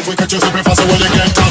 life, we could use it before, so will you get touched